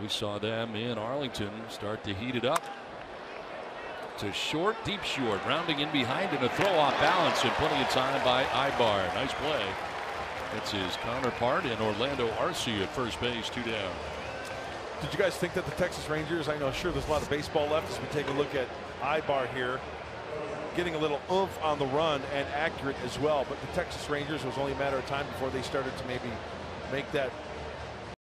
We saw them in Arlington start to heat it up. To short, deep short, rounding in behind and a throw off balance and plenty of time by Aybar. Nice play. That's his counterpart in Orlando Arcia at first base, two down. Did you guys think that the Texas Rangers, I know sure there's a lot of baseball left as we take a look at Aybar here, getting a little oomph on the run and accurate as well. But the Texas Rangers was only a matter of time before they started to maybe make that